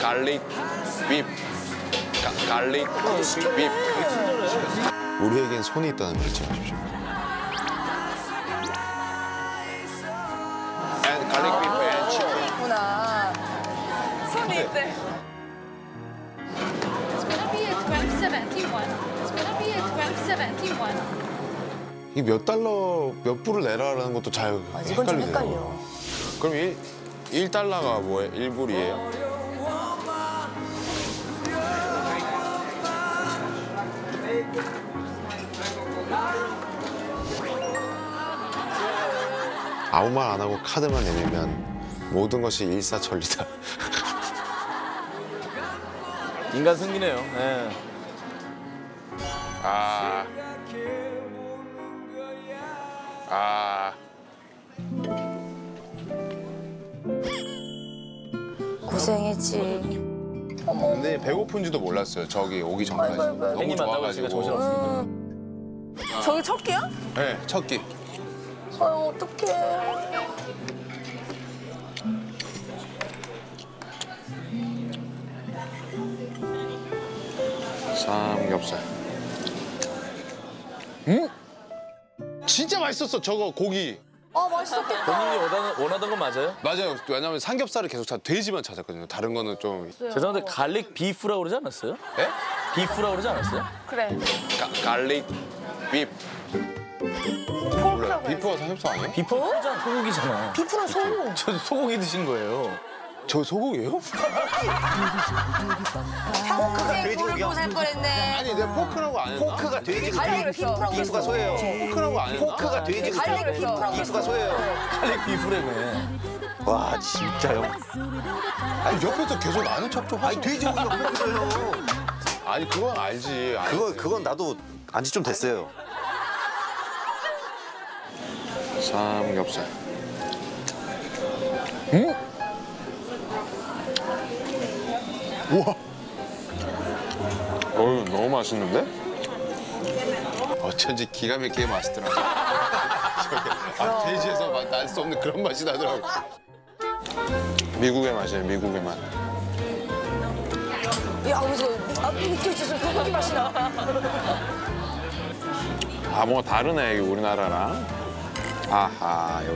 garlic beef 가, garlic beef 우리에겐 손이 있다는 걸 잊지 마십시오. and garlic beef and chicken 구나. 손이 있대. It's gonna be a 1271. It's gonna be a 1271. 이몇 달러 몇 불을 내라라는 것도 잘 아, 이건 헷갈리네요. 헷갈려. 그럼 1, 1달러가 뭐예요? 1불이에요? 아무 말 안 하고 카드만 내밀면 모든 것이 일사천리다. 인간 승기네요. 예. 아. 아. 고생했지. 근데 배고픈지도 몰랐어요. 저기 오기 전까지. 너무 정신 좋아가지고. 없습니다. 저기 첫 끼야? 네, 첫 끼. 아유, 어떡해. 삼겹살. 음? 진짜 맛있었어, 저거 고기. 아, 맛있었겠다. 본인이 원하는, 원하던 건 맞아요? 맞아요. 왜냐면 삼겹살을 계속 찾, 돼지만 찾았거든요. 다른 거는 좀. 죄송한데 garlic beef라고 그러지 않았어요? 예? beef라고 그러지 않았어요? 그래. 가, garlic beef. 몰라요. beef가 삼겹살 아니에요? beef 소잖아, 소고기잖아. beef는 소고. 저 소고기 드신 거예요. 저 소고기예요? 평생 모르고 살 뻔했네. 아니, 내가 pork라고 안 했나? pork가 돼지 garlic beef라고 beef가 소예요. pork라고 안 했나? pork가 돼지 garlic beef라고 beef가 소예요. garlic beef래네. 와 진짜 형. 아니, 옆에서 계속 아는 척 좀 아니 하지. 돼지고기가 pork예요. 아니, 그건 알지. 알지. 그거 그건 나도 안지 좀 됐어요. 삼겹살. 음? 우와. 어유 너무 맛있는데? 어쩐지 기가 막히게 맛있더라고. 저게, 아, 돼지에서 날 수 없는 그런 맛이 나더라고. 미국의 맛이에요, 미국의 맛. 야, 그래서 아, 밑에 있어서 소고기 맛이 나. 아, 뭔가 다르네, 우리나라랑. 아하, 이거.